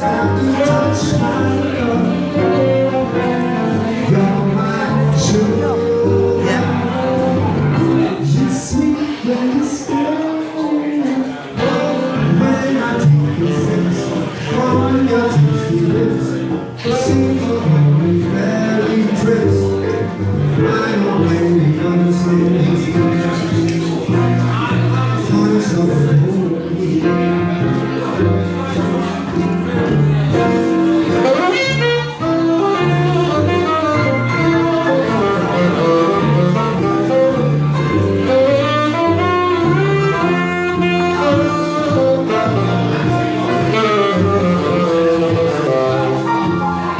Thank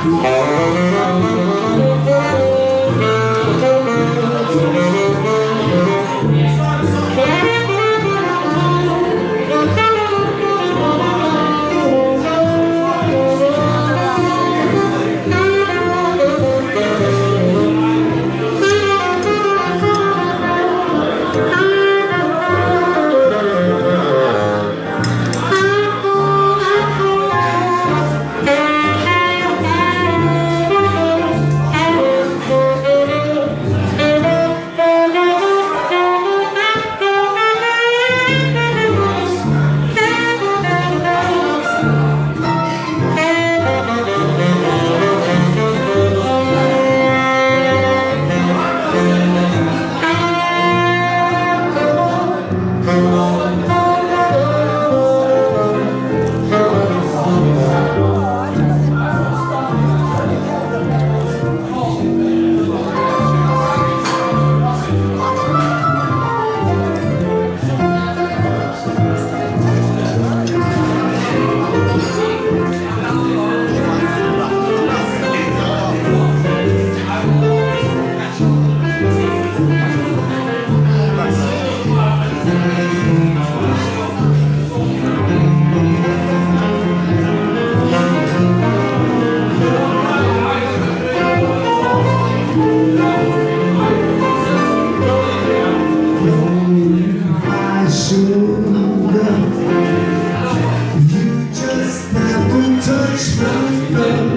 Thank. from the